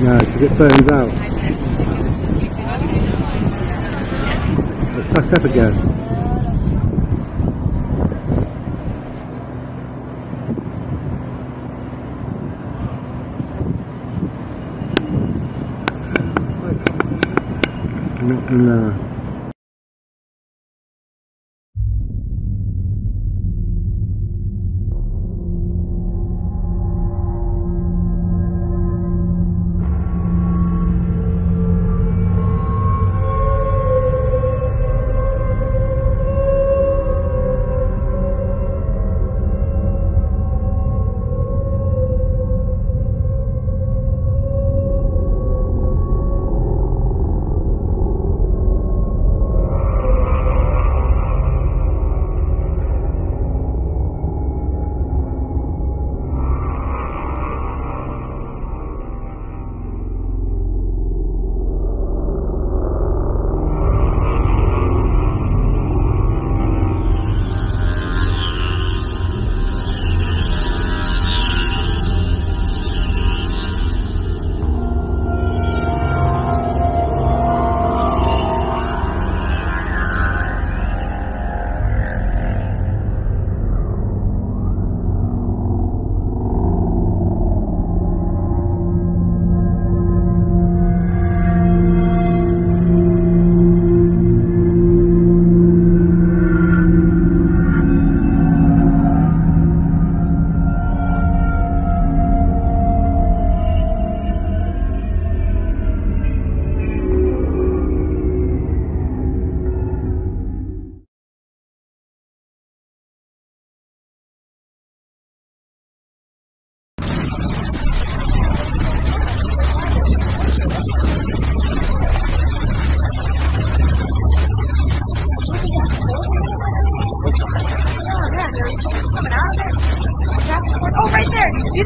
No, because it burns out. Let's back up again. No,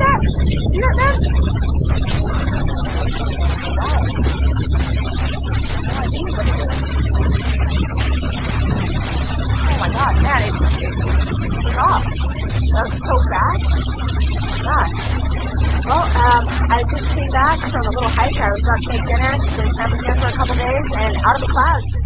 that? See that. Oh my god, man, it, it, off. That was so fast. God. Well, um, I just came back from a little hike. I was about to make dinner, been camping here for a couple days, and out of the clouds.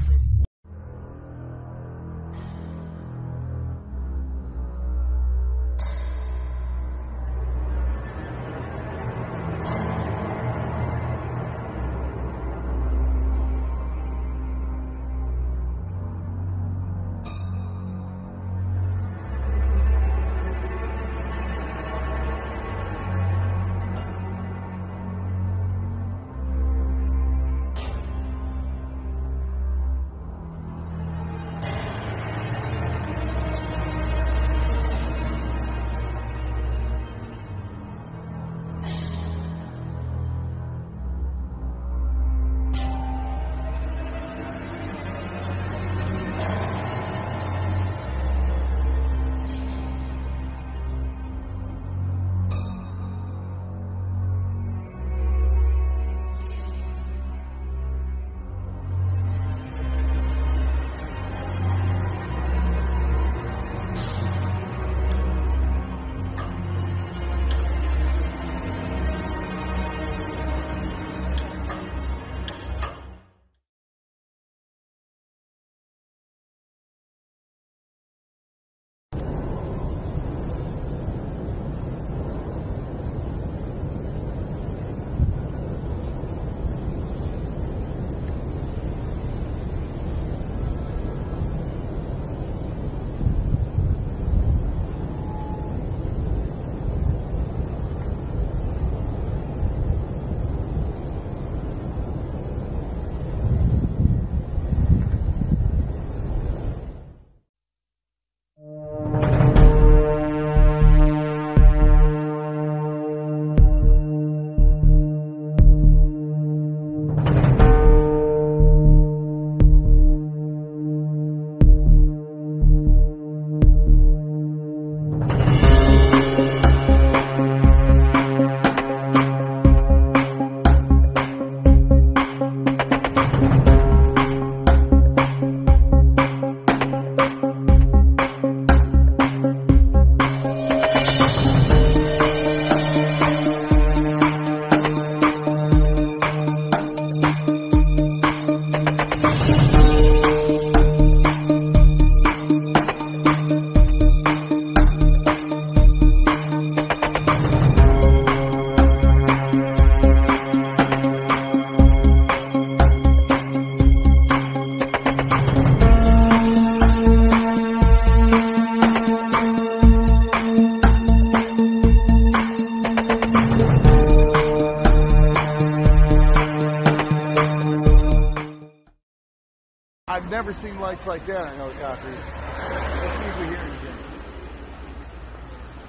Lights like that on helicopters. Let's see if we hear anything.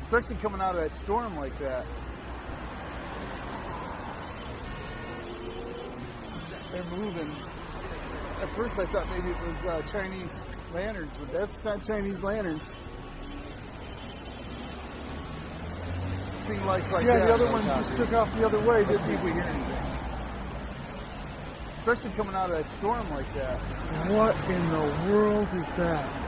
Especially coming out of that storm like that. They're moving. At first I thought maybe it was uh, Chinese lanterns, but that's not Chinese lanterns. Like yeah, that the other one just took off the other way, Let's didn't see if we hear anything. Especially coming out of that storm like that. What in the world is that?